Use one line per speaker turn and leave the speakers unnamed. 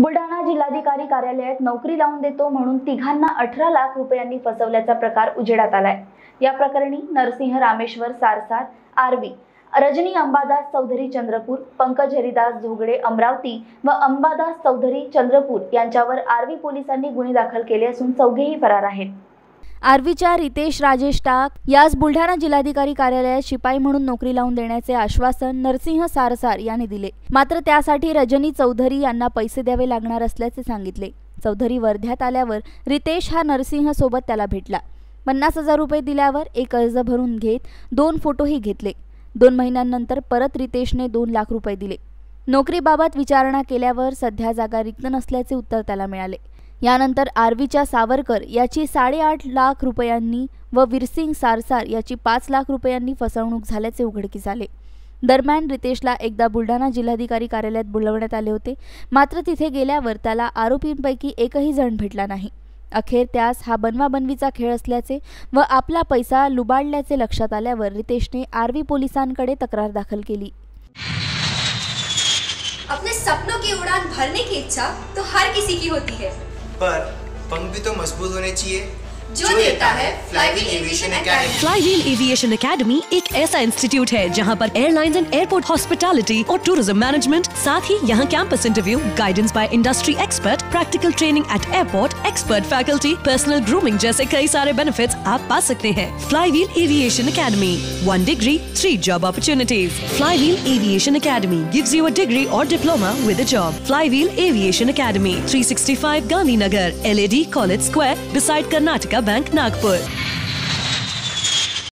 बुलढाणा जिल्हाधिकारी कार्यालयात नोकरी लावून देतो म्हणून तिघांना अठरा लाख रुपयांनी फसवल्याचा प्रकार उजेडात आलाय. या प्रकरणी नरसिंह रामेश्वर सारसार आरवी रजनी अंबादास चौधरी चंद्रपूर पंकज हरिदास झोगडे अमरावती व अंबादास चौधरी चंद्रपूर यांच्यावर आरवी पोलिसांनी गुन्हे दाखल केले असून चौघेही फरार आहेत. आर्वीच्या रितेश राजेश टाक यास बुलढाणा जिल्हाधिकारी कार्यालयात शिपाई म्हणून नोकरी लावून देण्याचे आश्वासन नरसिंह सारसार यांनी दिले. मात्र त्यासाठी रजनी चौधरी यांना पैसे द्यावे लागणार असल्याचे सांगितले. चौधरी वर्ध्यात आल्यावर रितेश हा नरसिंह सोबत त्याला भेटला. पन्नास हजार रुपये दिल्यावर एक अर्ज भरून घेत दोन फोटोही घेतले. दोन महिन्यांनंतर परत रितेशने दोन लाख रुपये दिले. नोकरीबाबत विचारणा केल्यावर सध्या जागा रिक्त नसल्याचे उत्तर त्याला मिळाले. यानंतर आर्वीच्या सावरकर याची साडेआठ लाख रुपयांनी व वीरसिंग सारसार याची पाच लाख रुपयांनी फसवणूक झाल्याचे उघडकीस आले. दरम्यान रितेशला एकदा बुलढाणा जिल्हाधिकारी कार्यालयात बोलवण्यात आले होते. मात्र तिथे गेल्यावर त्याला आरोपींपैकी एकही जण भेटला नाही. अखेर त्यास हा बनवाबनवीचा खेळ असल्याचे व आपला पैसा लुबाडल्याचे लक्षात आल्यावर रितेशने आर्वी पोलिसांकडे तक्रार दाखल केली.
अपने सपनों की उड़ान भरने की इच्छा तो हर किसी की होती है।
पर पंख भी तो मज़बूत होने चाहिए।
जो देता है flywheel aviation
academy aviation academy एक ऐसा इंस्टीट्यूट है जहाँ पर एयरलाइंस एंड एयरपोर्ट हॉस्पिटलिटी और टूरिज़्म मैनेजमेंट साथ ही यहाँ campus interview guidance by industry expert practical training at airport expert faculty personal grooming जैसे कई सारे बेनिफिट आप पा सकते हैं। Flywheel aviation academy one degree three job opportunities flywheel aviation academy gives you a degree और diploma with a job fly wheel aviation academy three sixty five Gandhinagar L A D college square decide Karnataka bank Nagpur